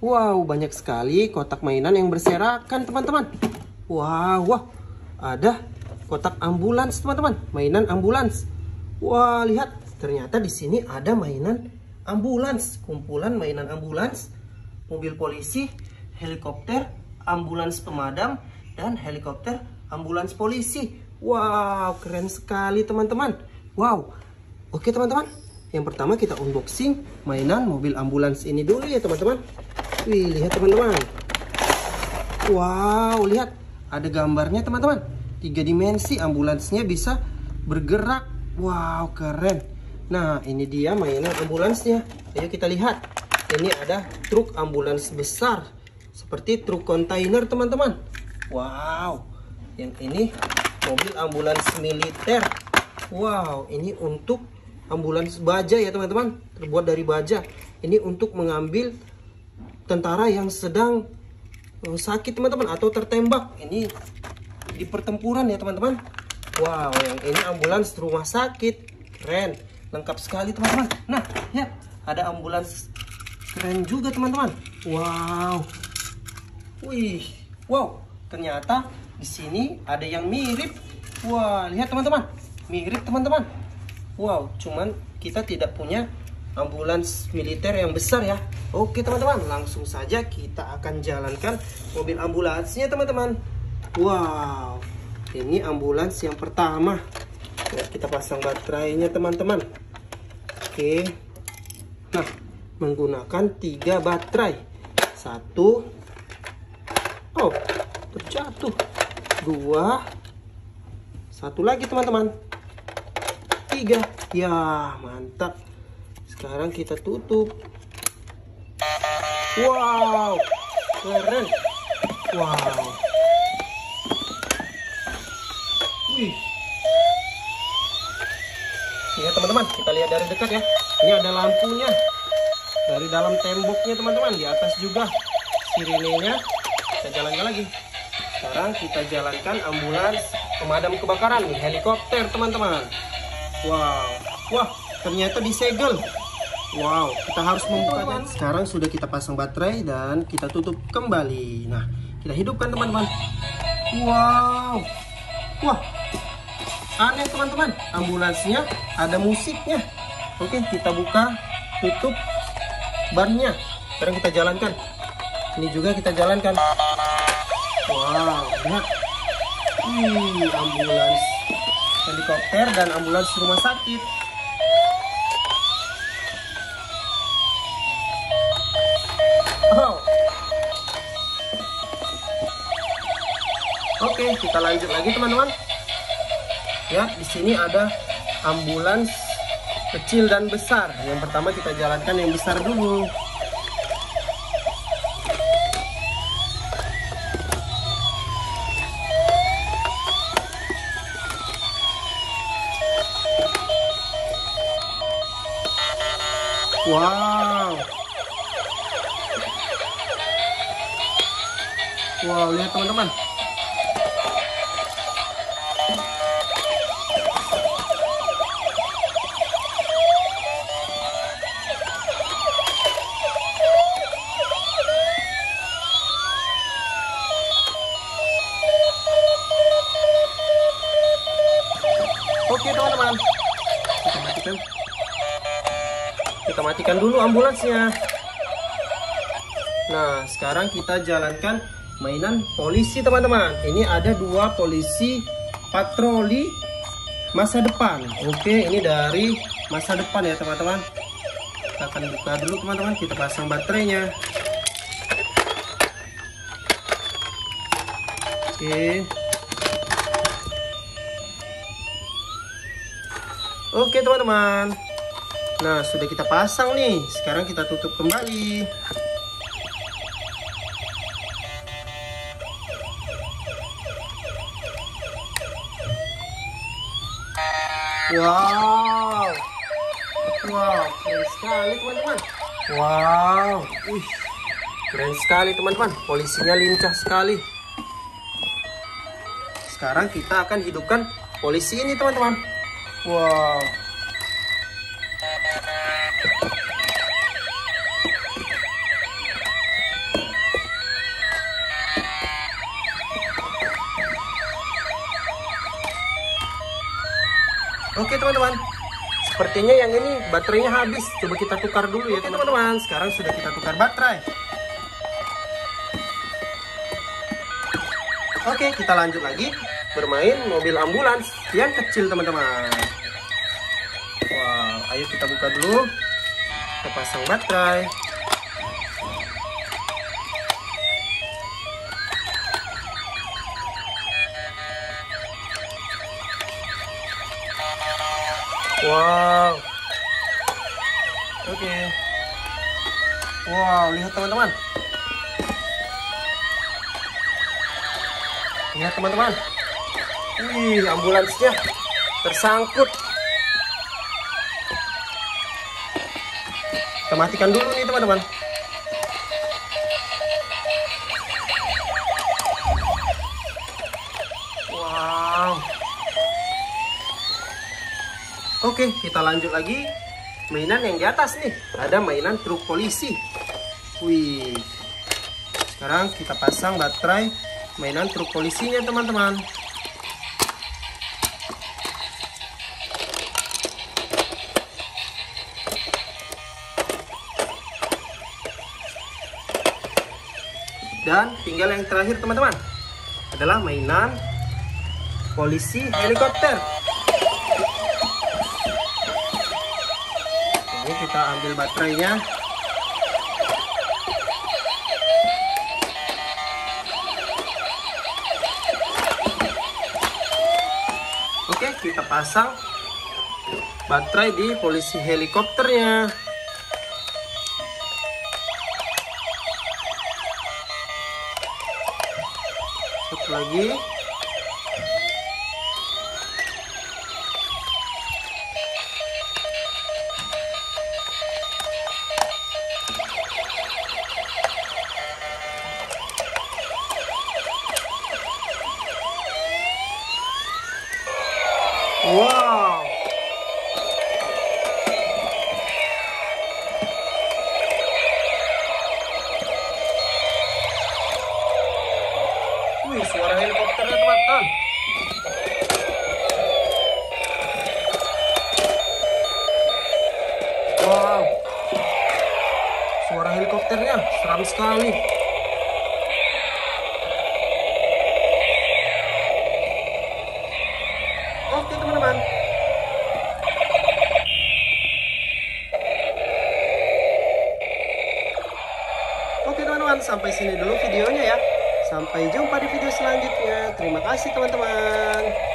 Wow, banyak sekali kotak mainan yang berserakan, teman-teman. Wow, wah, ada kotak ambulans, teman-teman. Mainan ambulans. Wah, lihat, ternyata di sini ada mainan ambulans. Kumpulan mainan ambulans, mobil polisi, helikopter, ambulans pemadam, dan helikopter ambulans polisi. Wow, keren sekali, teman-teman. Wow, oke, teman-teman. Yang pertama kita unboxing mainan mobil ambulans ini dulu ya, teman-teman. Wih, lihat teman-teman. Wow, lihat. Ada gambarnya teman-teman. Tiga dimensi ambulansnya bisa bergerak. Wow, keren. Nah, ini dia mainan ambulansnya. Ayo kita lihat. Ini ada truk ambulans besar. Seperti truk kontainer teman-teman. Wow. Yang ini mobil ambulans militer. Wow, ini untuk ambulans baja ya teman-teman. Terbuat dari baja. Ini untuk mengambil tentara yang sedang uh, sakit teman-teman atau tertembak. Ini di pertempuran ya teman-teman. Wow yang ini ambulans rumah sakit. Keren. Lengkap sekali teman-teman. Nah ya ada ambulans keren juga teman-teman. Wow. Wih wow. Ternyata di sini ada yang mirip. Wah lihat teman-teman. Mirip teman-teman. Wow cuman kita tidak punya ambulans militer yang besar ya Oke teman-teman langsung saja kita akan jalankan mobil ambulansnya teman-teman. Wow ini ambulans yang pertama. Ya, kita pasang baterainya teman-teman. Oke. Nah menggunakan tiga baterai. Satu. Oh terjatuh. Dua. Satu lagi teman-teman. Tiga. Ya mantap. Sekarang kita tutup wow. Keren. Wow. Wih. Ya teman-teman kita lihat dari dekat ya. Ini ada lampunya. Dari dalam temboknya teman-teman di atas juga sirinenya kita jalankan lagi. Sekarang kita jalankan ambulans pemadam kebakaran helikopter teman-teman. Wow. Wah ternyata disegel Wow, kita harus membukanya. Sekarang sudah kita pasang baterai dan kita tutup kembali. Nah, kita hidupkan teman-teman. Wow, wah, aneh teman-teman. Ambulansnya ada musiknya. Oke, kita buka, tutup bannya. Sekarang kita jalankan. Ini juga kita jalankan. Wow, lihat. Wih, ambulans helikopter dan ambulans rumah sakit. Oh. Oke, kita lanjut lagi teman-teman. Ya, di sini ada ambulans kecil dan besar. Yang pertama kita jalankan yang besar dulu. Wow. Wow, lihat teman-teman. Oke teman-teman, kita matikan. Kita matikan dulu ambulansnya. Nah, sekarang kita jalankan mainan polisi teman-teman. Ini ada dua polisi patroli masa depan. Oke ini dari masa depan ya teman-teman. Kita akan buka dulu teman-teman. Kita pasang baterainya. Oke. Oke teman-teman. Nah sudah kita pasang nih. Sekarang kita tutup kembali Wow. Wow, keren sekali teman-teman. Wow. Wih. Keren sekali teman-teman. Polisinya lincah sekali. Sekarang kita akan hidupkan polisi ini teman-teman. Wow. Teman-teman. Sepertinya yang ini baterainya habis. Coba kita tukar dulu ya teman-teman. Sekarang sudah kita tukar baterai. Oke, kita lanjut lagi bermain mobil ambulans yang kecil teman-teman. Wow, ayo kita buka dulu. Kita pasang baterai. Wow. Oke. Wow, lihat teman-teman. Lihat teman-teman. Wih, ambulansnya tersangkut. Kita matikan dulu nih teman-teman. Oke, kita lanjut lagi. Mainan yang di atas nih. Ada mainan truk polisi. Wih. Sekarang kita pasang baterai mainan truk polisinya teman-teman dan tinggal yang terakhir teman-teman adalah mainan polisi helikopter ini kita ambil baterainya Oke, kita pasang baterai di polisi helikopternya. Satu lagi. Helikopternya seram sekali. Oke teman-teman. Oke teman-teman, sampai sini dulu videonya ya. Sampai jumpa di video selanjutnya. Terima kasih teman-teman.